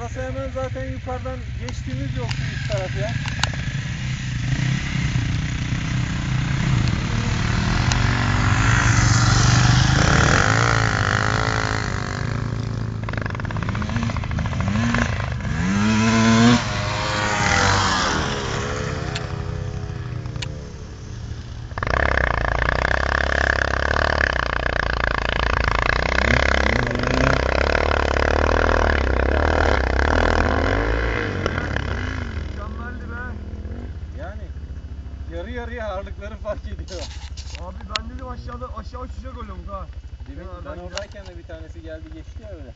Burası hemen zaten yukarıdan geçtiğimiz yok üst taraf ya. Yarı yarıya ağırlıkları fark ediyor. Abi ben dedim aşağıda aşağı uçacak bu ha. Demin ben oradayken de bir tanesi geldi geçti ya öyle.